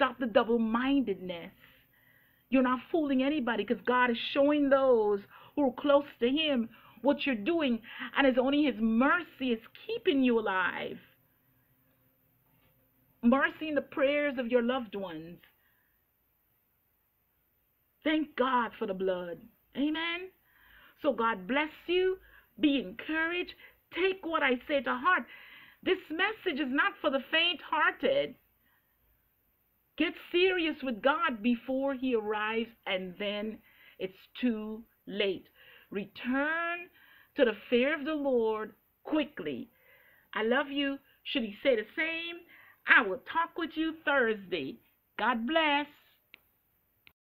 [SPEAKER 1] Stop the double mindedness. You're not fooling anybody because God is showing those who are close to Him what you're doing, and it's only His mercy is keeping you alive. Mercy in the prayers of your loved ones. Thank God for the blood. Amen. So God bless you. Be encouraged. Take what I say to heart. This message is not for the faint hearted. Get serious with God before He arrives, and then it's too late. Return to the fear of the Lord quickly. I love you. Should He say the same? I will talk with you Thursday. God bless.